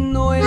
noite.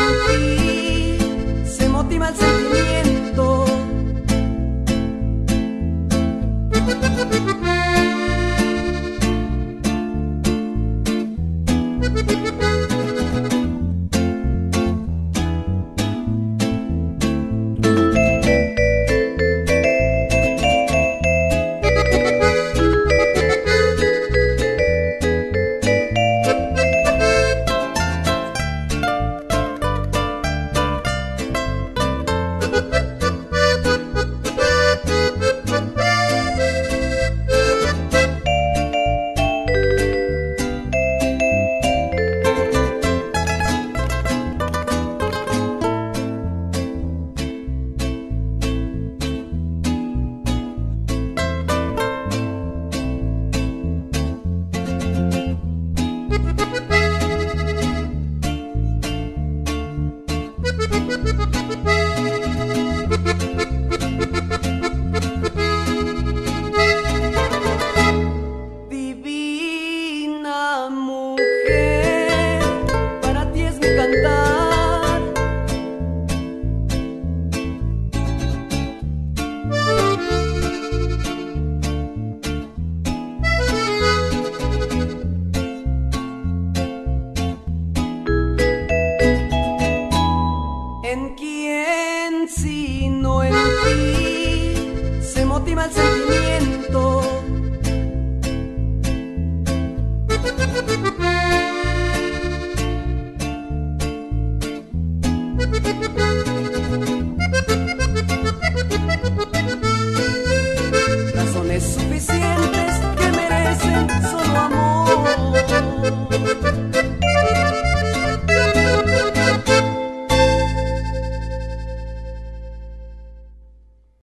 ¿En quién sino en ti se motiva el sentimiento?